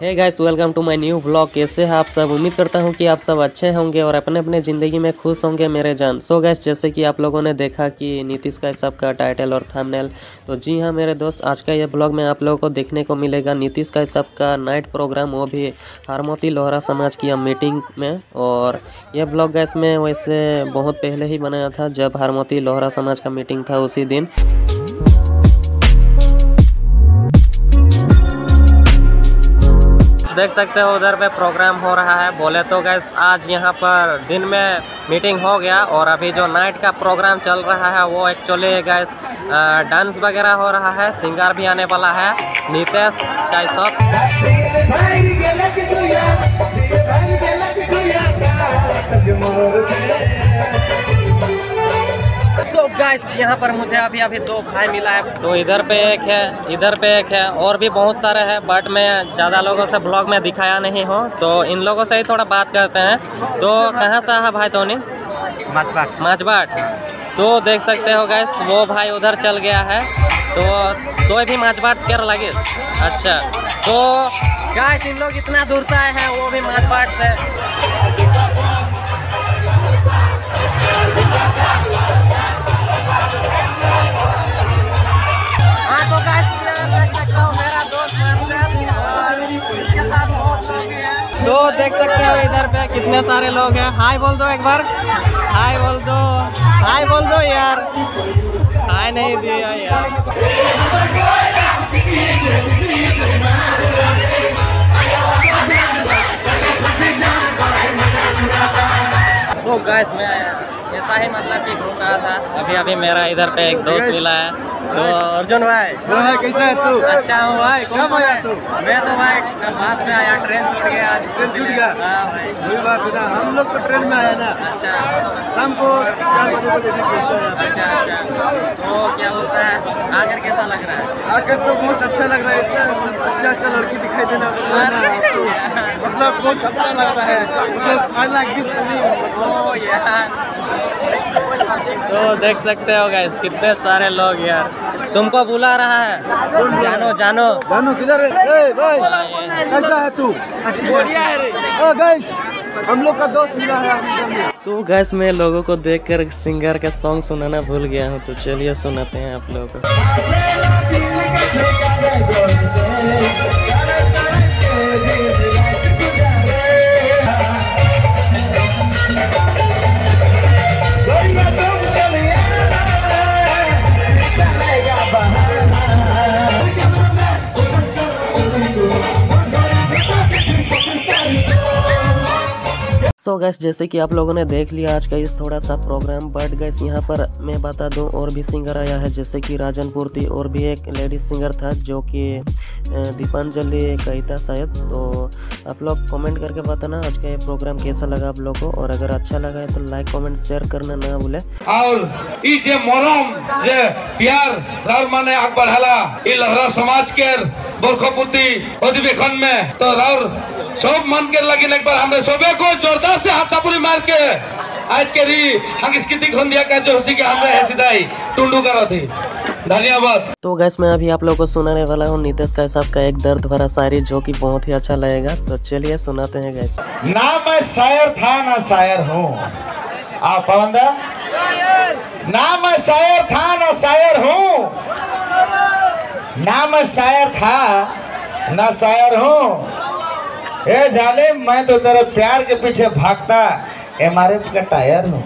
Hey guys welcome to my new blog कैसे हैं आप सब? उम्मीद करता हूँ कि आप सब अच्छे होंगे और अपने अपने ज़िंदगी में खुश होंगे मेरे जान। सो so गैस जैसे कि आप लोगों ने देखा कि नीतीश का सब का टाइटल और थंबनेल तो जी हाँ मेरे दोस्त, आज का ये ब्लॉग में आप लोगों को देखने को मिलेगा नीतीश का सब का नाइट प्रोग्राम वो भी हारमोती लोहरा समाज की मीटिंग में। और यह ब्लॉग गैस में वैसे बहुत पहले ही बनाया था जब हारमोती लोहरा समाज का मीटिंग था उसी दिन। देख सकते हो, उधर पे प्रोग्राम हो रहा है। बोले तो गैस आज यहाँ पर दिन में मीटिंग हो गया और अभी जो नाइट का प्रोग्राम चल रहा है, वो एक्चुअली गैस डांस वगैरह हो रहा है सिंगर भी आने वाला है। नीतीश का सब गाइस यहाँ पर मुझे अभी अभी दो भाई मिला है। तो इधर पे एक है इधर पे एक है और भी बहुत सारे हैं बट मैं ज़्यादा लोगों से ब्लॉग में दिखाया नहीं हूँ। तो इन लोगों से ही थोड़ा बात करते हैं। तो कहाँ से है भाई धोनी? माचबाट। माचबाट। तो देख सकते हो गैस वो भाई उधर चल गया है। तो तो भी माचबाट कर लगे। अच्छा तो गैस इन लोग इतना दूर से आए हैं वो भी माचबाट से। तो देख सकते हो इधर पे कितने सारे लोग हैं। हाय बोल दो एक बार। हाय बोल दो। हाय बोल दो यार। हाय नहीं दिया यार। तो गैस मैं ही मतलब कि घूम रहा था। अभी अभी मेरा इधर पे एक दोस्त मिला है। तो अर्जुन भाई भाई कैसा है तू? अच्छा हूँ भाई कब आया तू? मैं तो भाई पास में आया ट्रेन छूट गया। ट्रेन छूट गया? हाँ भाई। वही बात है ना हम लोग तो ट्रेन में आया ना। अच्छा। शाम को चार बजे को जैसे अच्छा अच्छा। तो क्या बोलता है आकर कैसा लग रहा है? आकर तो बहुत अच्छा लग रहा है इतना अच्छा अच्छा लड़की दिखाई देना मतलब बहुत अच्छा लग रहा है मतलब आई लाइक दिस ओ यार। तो देख सकते हो गाइस कितने सारे लोग यार। तुमको बुला रहा है? जानो जानो। जानू किधर है? ए भाई कैसा है तू? बढ़िया है रे। हम लोग का दोस्त मिला है तो गैस मैं लोगों को देखकर सिंगर का सॉन्ग सुनाना भूल गया हूँ तो चलिए सुनाते हैं आप लोगों को। सो गैस जैसे कि आप लोगों ने देख लिया, आज का इस थोड़ा सा प्रोग्राम बट गैस यहाँ पर मैं बता दूँ, और भी सिंगर आया है, जैसे कि राजन पूर्ति, और भी एक लेडीज़ सिंगर था, जो कि दीपांजलि कहता शायद। तो आप लोग कमेंट करके बताना आज का ये प्रोग्राम कैसा लगा आप लोग को। और अगर अच्छा लगा है तो लाइक कमेंट शेयर करना ना भूले। और जे मरम जे प्यार राउर माने आग बढ़ाला ई लहरा समाज के बरखपुती अधिवेशन में। तो राउर सब मन के लगी एक बार हमरे सबे को जोरदार से हाथ सापुरी मार के आज के री सांस्कृतिक संध्या का जो हसी के हमरे है सीधाई टुंडू करो थी धन्यवाद। तो गैस मैं अभी आप लोगों को सुनाने वाला हूँ नीतीश का साहब का एक दर्द भरा शायरी जो कि बहुत ही अच्छा लगेगा। तो चलिए सुनाते हैं गैस ना मैं शायर था ना शायर हूँ। आप पवंदा ना मैं शायर था ना शायर हूँ। ना मैं शायर था ना शायर हूँ। ए जाले मैं तो तेरे प्यार के पीछे भागता। एमआरएफ का टायर हूँ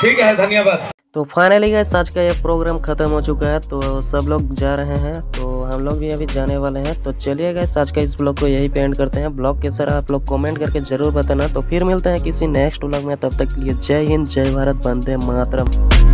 ठीक है धन्यवाद। तो फाइनली गाइस आज का ये प्रोग्राम खत्म हो चुका है तो सब लोग जा रहे हैं तो हम लोग भी अभी जाने वाले हैं। तो चलिए गाइस आज का इस ब्लॉग को यही पेंट करते हैं। ब्लॉग के सर आप लोग कमेंट करके ज़रूर बताना। तो फिर मिलते हैं किसी नेक्स्ट ब्लॉग में, तब तक के लिए जय हिंद, जय भारत बंदे मातरम।